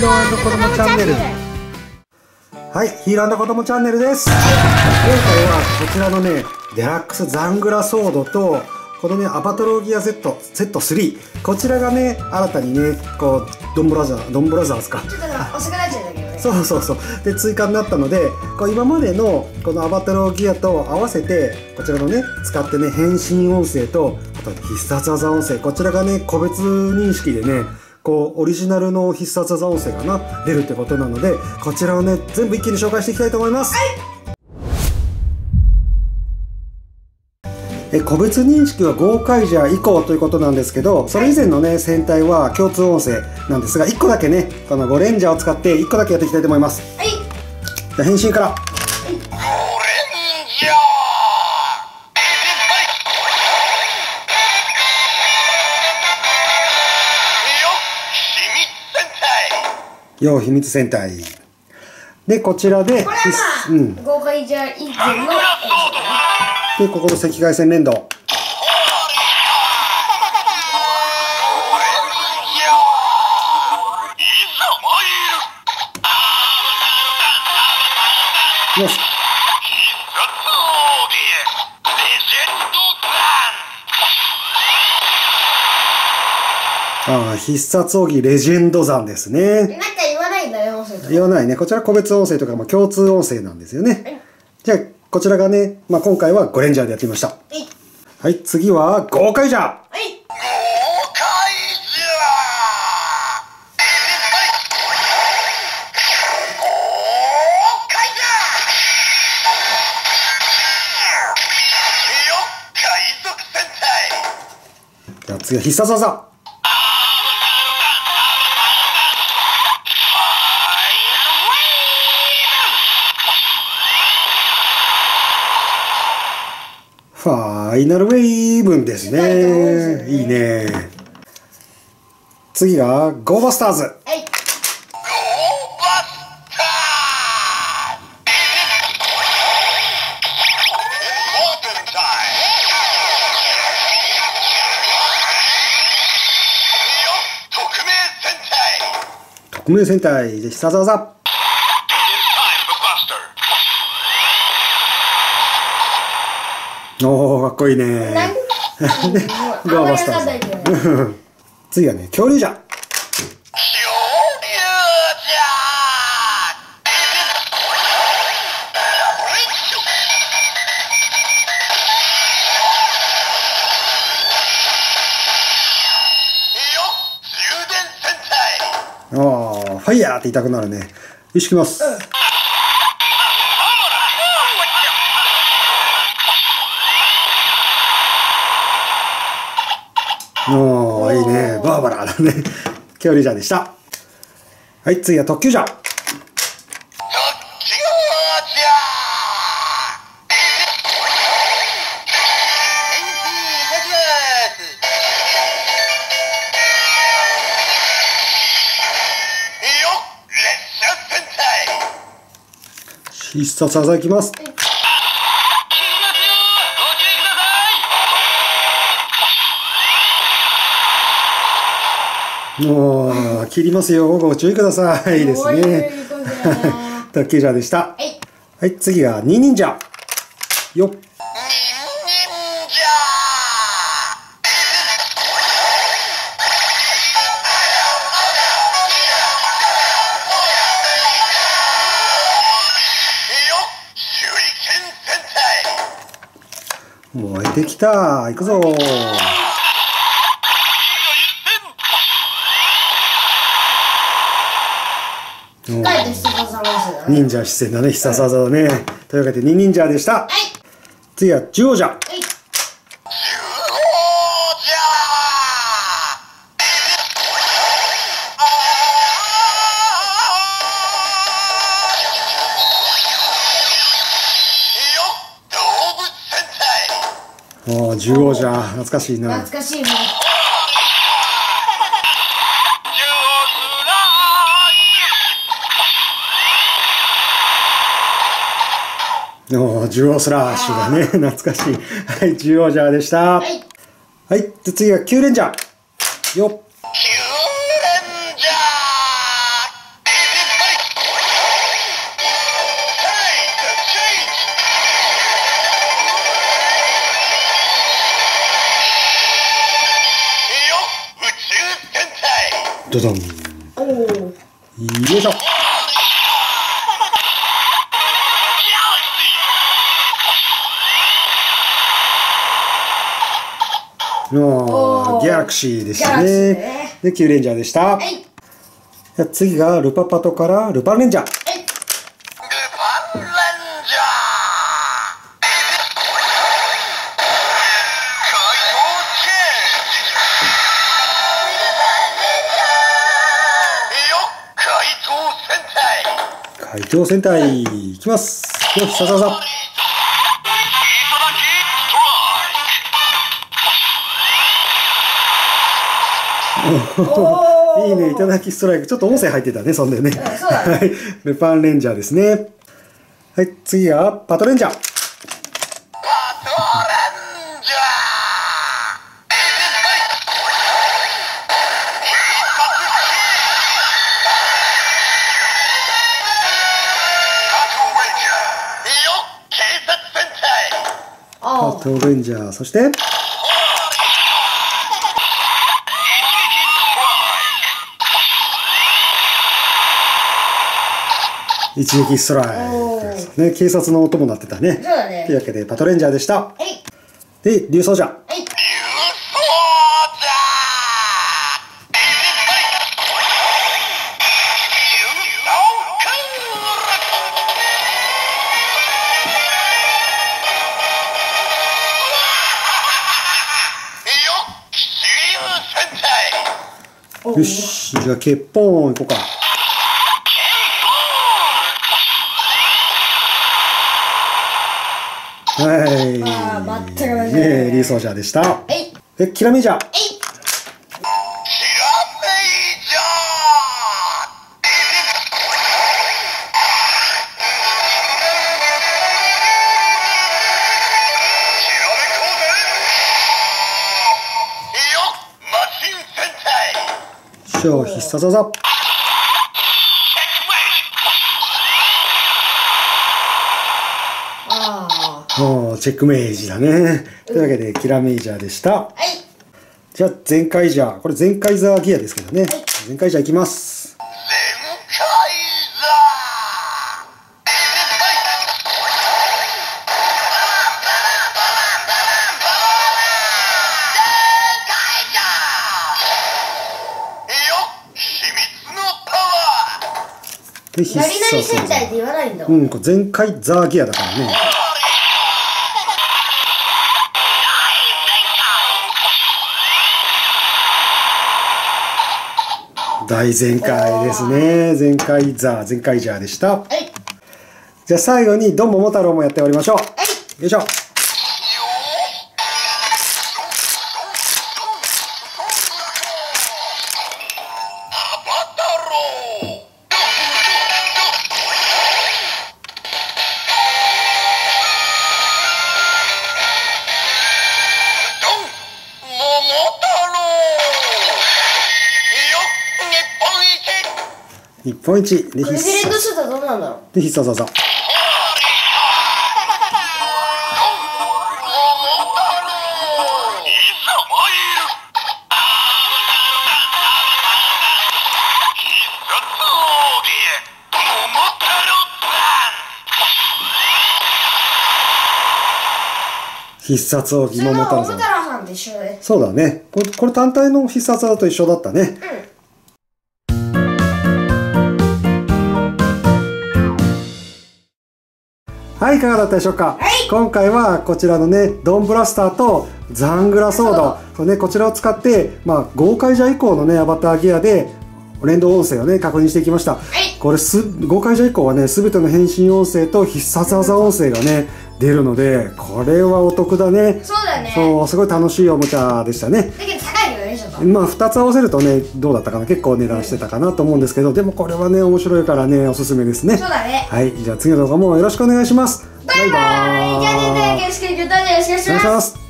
ーロー子供チャンネル。はいヒーロー子供チャンネルです。今回はこちらのねデラックスザングラソードとこのねアバトロギア Z Z3 こちらがね新たにねこうドンブラザードンブラザーズか。ちょっとなんかそうそうそう。で追加になったのでこう今までのこのアバタローギアと合わせてこちらのね使ってね変身音声とあと必殺技音声。こちらがね個別認識でねこうオリジナルの必殺技音声がな出るってことなのでこちらをね全部一気に紹介していきたいと思います、え個別認識はゴーカイジャー以降ということなんですけどそれ以前のね戦隊は共通音声なんですが1個だけねこのゴレンジャーを使って1個だけやっていきたいと思います。はい。じゃあ変身から要秘密戦隊。でこちらでこれうん、豪快じゃ以前のここの赤外線連動。よし。ああ必殺奥義レジェンド山ですねなんか。言わないね。こちら個別音声とかまあ共通音声なんですよね。じゃあこちらがね、まあ、今回はゴレンジャーでやってみました。はい。はい次は豪快じゃ。はい。じゃあ次は必殺技ファイナルウェイブンですね。いいね。次がゴーバスターズ。はい特命戦隊で必殺技。おー、かっこいいね。なんで？ゴーバスターズ。次はね、恐竜じゃ。あー、ファイヤーって言いたくなるね。意識ます。おー、いいね。バーバラだね。恐竜じゃでした。はい、次は特急じゃ。必殺技いきます。おー、切りますよ。ご注意ください。ですね。特急じゃでした。はいはい、次がニンニンジャ。よっ。燃えてきた。行くぞ。しっかりと必殺技ですよね忍者視線だね、必殺技だね。というわけで、ニンニンジャーでした。はい次は、ジュオジャ。はいおー、ジュオジャー。懐かしいな。懐かしいねのジュオスラッシュがね、懐かしい。はい、ジュオジャーでした。はい。はい、次はキューレンジャー。よっ。キュレンジャー。ドドン。よい。しょ。おーギャラクシーでしたねね。で、キューレンジャーでした。はい。じゃあ次がルパパトからルパンレンジャー。はい。ルパンレンジャー怪盗チェンジよ怪盗戦隊怪盗戦隊、いきます。よし、さささ。い いいね、いただきストライク。ちょっと音声入ってたね、そんでね。うだね はい。ルパンレンジャーですね。はい、次がパトレンジャー。パトレンジャーあパトレンジャー、そして、一撃ストライクね。警察の音も鳴ってたね。そうだねというわけで、パトレンジャーでした。はい。で、竜奏者。はい。およし、じゃあ、ケッポ行こうか。はい。あー全く同じねえ、リーソージャーでした。はい。え、キラメジャー。はい。小必殺技。ああ。おーチェックメージだね。というわけで、キラメイジャーでした。はい。じゃあ、全開ジャー。これ全開ザーギアですけどね。全開ジャーいきます。で、必何々殺戦隊って技。言わないんだ。うん、これ全開ザーギアだからね。大全開ですね。全開ザー、全開ジャーでした。はい。じゃあ最後に、ドンモモ太郎もやっておりましょう。よいしょ。日本一。で、これ必殺。フィレンドするとどうなんだろう？で、必殺奥義桃太郎さん。そうだね。これこれ単体の必殺技と一緒だったね。はい、いかがだったでしょうか、はい今回はこちらのね、ドンブラスターとザングラソード、そうね、こちらを使って、まあ、豪快者以降のね、アバターギアで、連動音声をね、確認していきました。いこれす、豪快者以降はね、すべての変身音声と必殺技音声がね、出るので、これはお得だね。そうだね。そう、すごい楽しいおもちゃでしたね。だけどまあ、2つ合わせるとね、どうだったかな。結構値段してたかなと思うんですけど、でもこれはね、面白いからね、おすすめですね。そうだね。はい。じゃあ次の動画もよろしくお願いします。バイバイじゃあね、よろしく、お願いします。